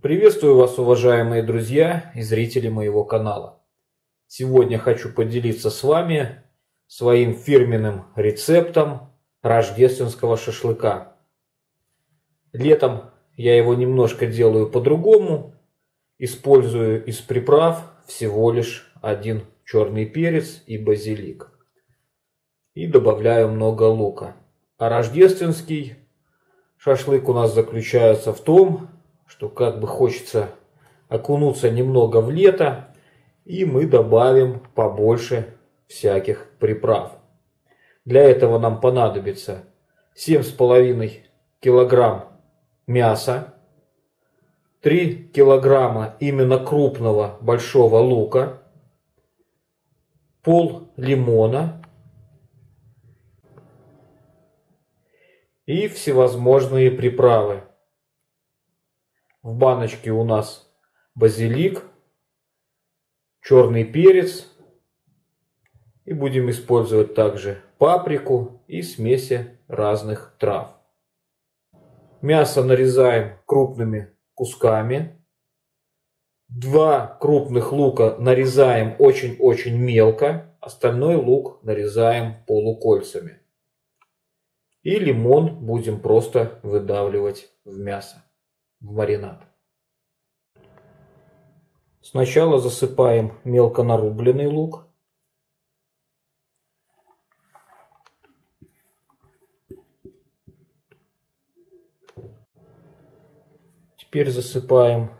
Приветствую вас, уважаемые друзья и зрители моего канала. Сегодня хочу поделиться с вами своим фирменным рецептом рождественского шашлыка. Летом я его немножко делаю по-другому. Использую из приправ всего лишь один черный перец и базилик. И добавляю много лука. А рождественский шашлык у нас заключается в том, что как бы хочется окунуться немного в лето, и мы добавим побольше всяких приправ. Для этого нам понадобится 7,5 килограмм мяса, 3 килограмма именно крупного большого лука, пол лимона и всевозможные приправы. В баночке у нас базилик, черный перец. И будем использовать также паприку и смеси разных трав. Мясо нарезаем крупными кусками. Два крупных лука нарезаем очень-очень мелко. Остальной лук нарезаем полукольцами. И лимон будем просто выдавливать в мясо в маринад. Сначала засыпаем мелко нарубленный лук. Теперь засыпаем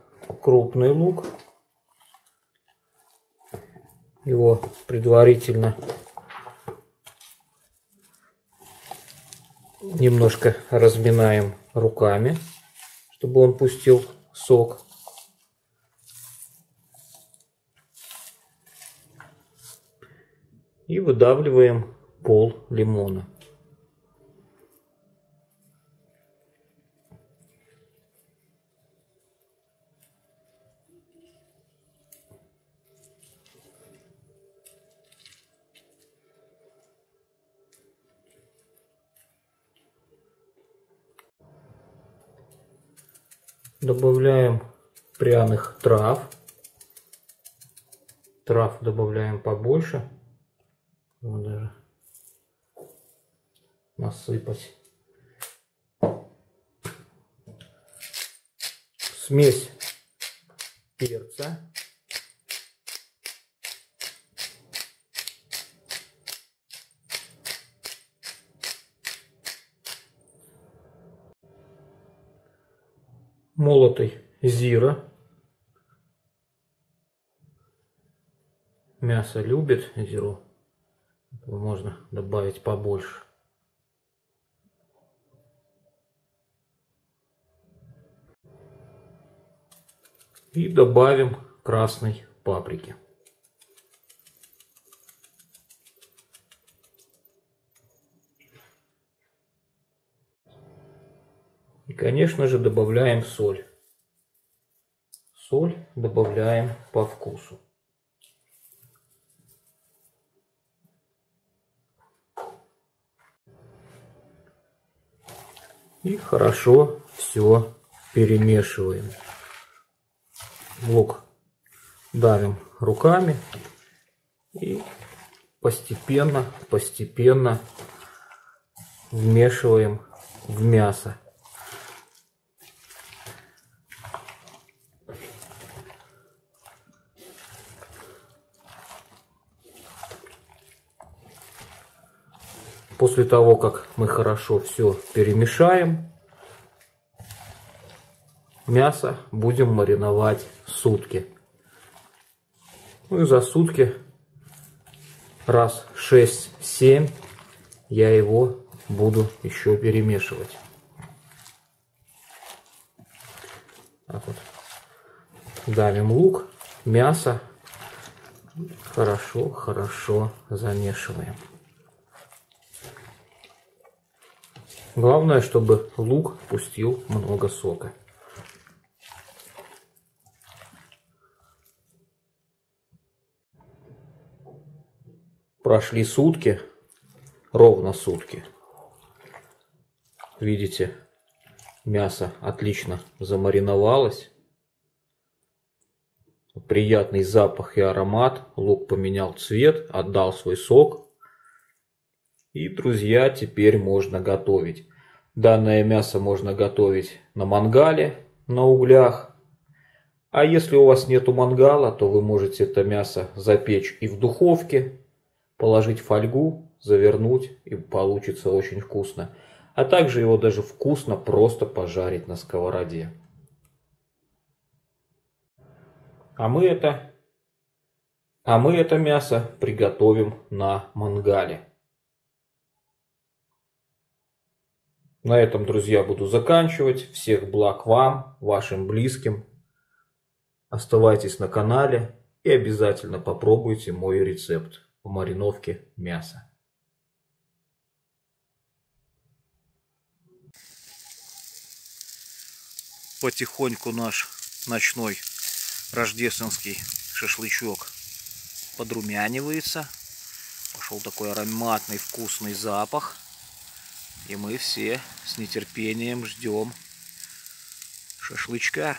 крупный лук. Его предварительно немножко разминаем руками чтобы он пустил сок. И выдавливаем пол лимона. Добавляем пряных трав. Трав добавляем побольше. Вот даже насыпать. Смесь перца. Молотый зира. Мясо любит зиру. Можно добавить побольше. И добавим красной паприки. Конечно же, добавляем соль. Соль добавляем по вкусу. И хорошо все перемешиваем. Лук давим руками и постепенно, постепенно вмешиваем в мясо. После того, как мы хорошо все перемешаем, мясо будем мариновать сутки. Ну и за сутки раз 6-7 я его буду еще перемешивать. Так вот. Давим лук, мясо. Хорошо, хорошо замешиваем. Главное, чтобы лук пустил много сока. Прошли сутки, ровно сутки. Видите, мясо отлично замариновалось. приятный запах и аромат. Лук поменял цвет, отдал свой сок. И, друзья, теперь можно готовить. Данное мясо можно готовить на мангале, на углях. А если у вас нету мангала, то вы можете это мясо запечь и в духовке, положить фольгу, завернуть, и получится очень вкусно. А также его даже вкусно просто пожарить на сковороде. А мы это, а мы это мясо приготовим на мангале. На этом, друзья, буду заканчивать. Всех благ вам, вашим близким. Оставайтесь на канале и обязательно попробуйте мой рецепт по мариновке мяса. Потихоньку наш ночной рождественский шашлычок подрумянивается. Пошел такой ароматный вкусный запах. И мы все с нетерпением ждем шашлычка.